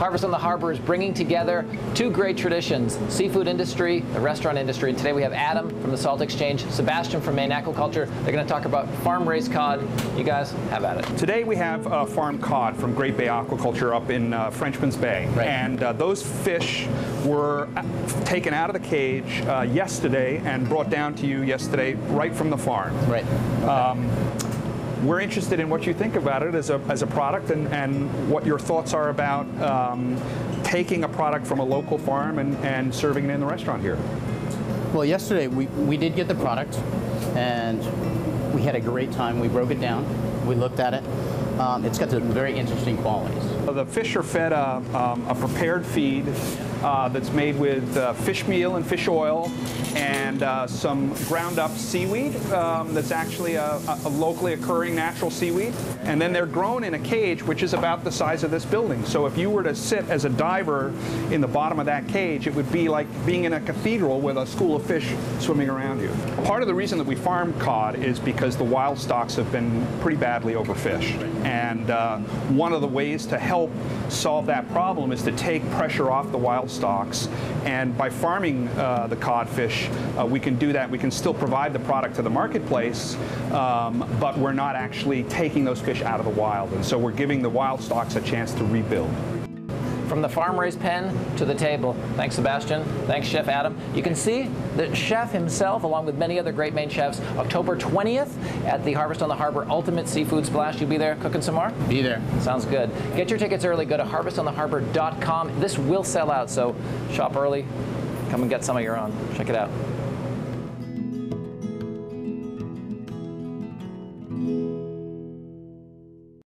Harvest on the Harbor is bringing together two great traditions, seafood industry, the restaurant industry, and today we have Adam from the Salt Exchange, Sebastian from Maine Aquaculture. They're going to talk about farm-raised cod. You guys have at it. Today we have uh, farm cod from Great Bay Aquaculture up in uh, Frenchman's Bay. Right. And uh, those fish were uh, taken out of the cage uh, yesterday and brought down to you yesterday right from the farm. Right. We're interested in what you think about it as a, as a product and, and what your thoughts are about um, taking a product from a local farm and, and serving it in the restaurant here. Well, yesterday we, we did get the product and we had a great time. We broke it down, we looked at it. Um, it's got some very interesting qualities. The fish are fed a, um, a prepared feed uh, that's made with uh, fish meal and fish oil and uh, some ground up seaweed um, that's actually a, a locally occurring natural seaweed. And then they're grown in a cage which is about the size of this building. So if you were to sit as a diver in the bottom of that cage, it would be like being in a cathedral with a school of fish swimming around you. Part of the reason that we farm cod is because the wild stocks have been pretty badly overfished. And uh, one of the ways to help solve that problem is to take pressure off the wild stocks. And by farming uh, the codfish, uh, we can do that. We can still provide the product to the marketplace, um, but we're not actually taking those fish out of the wild. And so we're giving the wild stocks a chance to rebuild from the farm-raised pen to the table. Thanks, Sebastian. Thanks, Chef Adam. You can see the chef himself, along with many other great Maine chefs, October 20th at the Harvest on the Harbor Ultimate Seafood Splash. You'll be there cooking some more? Be there. Sounds good. Get your tickets early. Go to harvestontheharbor.com. This will sell out, so shop early. Come and get some of your own. Check it out.